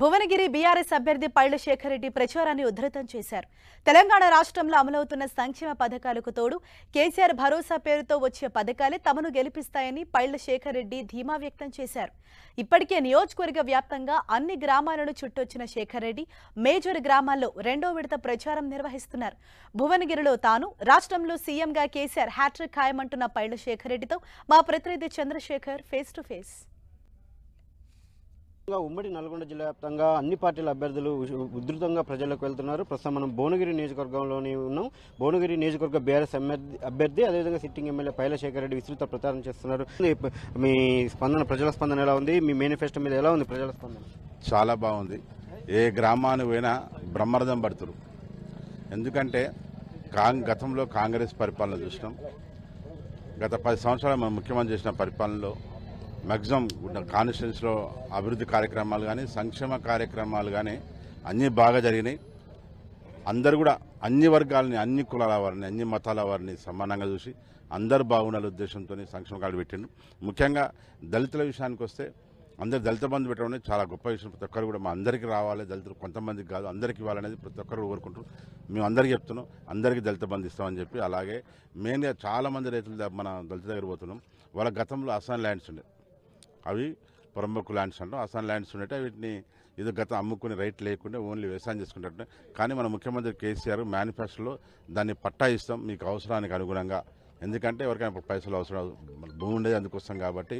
Bhuvanagiri BRS అభ్యర్థి పైళ్ళ శేఖర్ రెడ్డి ప్రచారాన్ని ఉధృతం చేశారు. తెలంగాణ రాష్ట్రంలో అమలవుతున్న సంక్షేమ పథకాలకు తోడు కేసీఆర్ భరోసా పేరుతో వచ్చే పథకాలే తమను గెలిపిస్తాయని పైళ్ళ శేఖర్ రెడ్డి ధీమా వ్యక్తం చేశారు. ఇప్పటికే నియోజకవర్గ వ్యాప్తంగా అన్ని గ్రామాలను చుట్టొచ్చిన శేఖర్ రెడ్డి మేజర్ గ్రామాల్లో రెండో విడత ప్రచారం నిర్వహిస్తున్నారు. భువనగిరిలో తాను రాష్ట్రంలో సీఎంగా కేసీఆర్ హ్యాట్రిక్ ఖాయమంటున్న పైళ్ళ శేఖర్ రెడ్డితో మా ప్రతినిధి చంద్రశేఖర్ ఫేస్ టు ఫేస్. ఉమ్మడి నల్గొండ జిల్లా వ్యాప్తంగా అన్ని పార్టీల అభ్యర్థులు ఉధృతంగా ప్రజలకు వెళ్తున్నారు. ప్రస్తుతం మనం భువనగిరి నియోజకవర్గంలోనే ఉన్నాం. భువనగిరి నియోజకవర్గ బీఆర్ఎస్ అభ్యర్థి అభ్యర్థి అదేవిధంగా సిట్టింగ్ ఎమ్మెల్యే పైలశేఖర్ రెడ్డి విస్తృత ప్రచారం చేస్తున్నారు. మీ- మీ స్పందన ప్రజల స్పందన ఎలా ఉంది? మీ మేనిఫెస్టో మీద ఎలా ఉంది ప్రజల స్పందన? చాలా బాగుంది. ఏ గ్రామానికి పోయినా బ్రహ్మరథం పడుతురు. ఎందుకంటే కాంగ్ గతంలో కాంగ్రెస్ పరిపాలన చూసినాం. గత పది సంవత్సరాలు మనం ముఖ్యమంత్రి చేసిన పరిపాలనలో మ్యాక్సిమం కాన్స్టిట్యూన్స్లో అభివృద్ధి కార్యక్రమాలు కానీ సంక్షేమ కార్యక్రమాలు కానీ అన్నీ బాగా జరిగినాయి. అందరు కూడా అన్ని వర్గాలని అన్ని కులాల వారిని అన్ని మతాల వారిని సమానంగా చూసి అందరు బాగుండాలి ఉద్దేశంతో సంక్షేమ కార్డు పెట్టిండు ముఖ్యంగా దళితుల విషయానికి వస్తే అందరు దళిత బంధు పెట్టడం చాలా గొప్ప విషయం. ప్రతి ఒక్కరు కూడా మా అందరికీ రావాలి దళితులు కొంతమందికి కాదు అందరికీ ఇవ్వాలనేది ప్రతి ఒక్కరు కోరుకుంటారు. మేము అందరికీ చెప్తున్నాం అందరికీ దళిత బంధు ఇస్తామని చెప్పి. అలాగే మెయిన్గా చాలామంది రైతులు మన దళిత దగ్గర పోతున్నాం. వాళ్ళ గతంలో అసాన్ ల్యాండ్స్ ఉండే. అవి పొరంబొక్కు ల్యాండ్స్ అంటాం. అసాన్ ల్యాండ్స్ ఉండేవి వీటిని ఇది గత అమ్ముకునే రైట్ లేకుండా ఓన్లీ వ్యవసాయం చేసుకుంటే కానీ మన ముఖ్యమంత్రి కేసీఆర్ మేనిఫెస్టోలో దాన్ని పట్టా ఇస్తాం మీకు అవసరానికి అనుగుణంగా. ఎందుకంటే ఎవరికైనా పైసలు అవసరం భూమి ఉండేది అందుకోసం కాబట్టి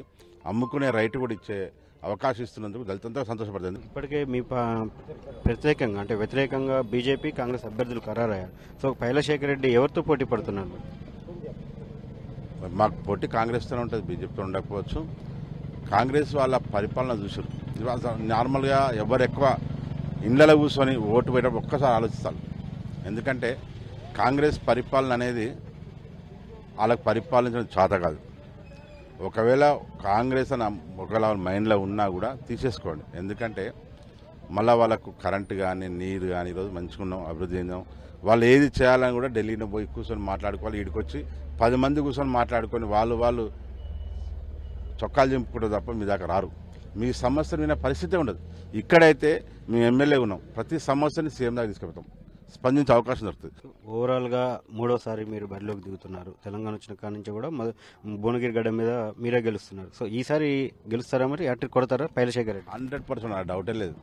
అమ్ముకునే రైట్ కూడా ఇచ్చే అవకాశం ఇస్తున్నందుకు దళితంతా సంతోషపడుతుంది ఇప్పటికే మీ ప్రత్యేకంగా అంటే వ్యతిరేకంగా బీజేపీ కాంగ్రెస్ అభ్యర్థులు ఖరారయ్యారు. సో పైలశేఖర్ రెడ్డి ఎవరితో పోటీ పడుతున్నారు? మాకు పోటీ కాంగ్రెస్తోనే ఉంటుంది బీజేపీతో ఉండకపోవచ్చు. కాంగ్రెస్ వాళ్ళ పరిపాలన చూసారు నార్మల్గా ఎవరు ఎక్కువ ఇండ్లలో కూర్చొని ఓటు వేయడం ఒక్కసారి ఆలోచిస్తారు. ఎందుకంటే కాంగ్రెస్ పరిపాలన అనేది వాళ్ళకి పరిపాలించడం చేత కాదు. ఒకవేళ కాంగ్రెస్ అని ఒకవేళ మైండ్లో ఉన్నా కూడా తీసేసుకోండి. ఎందుకంటే మళ్ళీ వాళ్ళకు కరెంటు కానీ నీరు కానీ ఈరోజు మంచిగా ఉన్నాం అభివృద్ధి చెందాం. వాళ్ళు ఏది చేయాలని కూడా ఢిల్లీలో పోయి కూర్చొని మాట్లాడుకోవాలి. ఈడికొచ్చి పది మంది కూర్చొని మాట్లాడుకొని వాళ్ళు వాళ్ళు చొక్కాలు చింపుకుంటారు తప్ప మీ దాకా రారు. మీ సమస్యను వినే పరిస్థితే ఉండదు. ఇక్కడైతే మేము ఎమ్మెల్యే ఉన్నాం. ప్రతి సమస్యని సీఎం దాకా తీసుకెళ్తాం. స్పందించే అవకాశం దొరుకుతుంది. ఓవరాల్గా మూడోసారి మీరు బరిలోకి దిగుతున్నారు. తెలంగాణ వచ్చిన కాడి నుంచి కూడా భువనగిరి గడ్డ మీద మీరే గెలుస్తున్నారు. సో ఈసారి గెలుస్తారా మరి? హ్యాట్రిక్ కొడతారా? పైలశేఖర్ రెడ్డి? హండ్రెడ్ పర్సెంట్ ఆ డౌటే లేదు.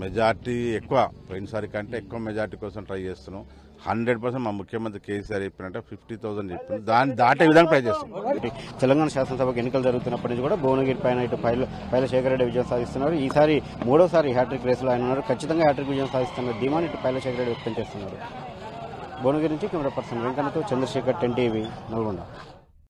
మెజార్టీ ఎక్కువ పోయినసారి కంటే ఎక్కువ మెజార్టీ కోసం ట్రై చేస్తున్నాం. హండ్రెడ్ పర్సెంట్ మా ముఖ్యమంత్రి కేసీఆర్ చెప్పినట్టే ఫిఫ్టీ థౌసండ్ చెప్పింది దాన్ని దాటే విధంగా ట్రై చేస్తున్నాం తెలంగాణ శాసనసభకు ఎన్నికలు జరుగుతున్నప్పటి నుంచి కూడా భువనగిరి పైన ఇటు పైల పైలశేఖర్ రెడ్డి విజయం సాధిస్తున్నారు. ఈసారి మూడోసారి హ్యాట్రిక్ రేసులో ఆయన ఉన్నారు. ఖచ్చితంగా హ్యాట్రిక్ విజయం సాధిస్తున్నారు ధీమాని ఇటు పైలశేఖర్ రెడ్డి వ్యక్తం చేస్తున్నారు. భువనగిరి నుంచి కెమెరా పర్సన్ వెంకన్నతో చంద్రశేఖర్ టెన్ టీవీ నల్గొండ.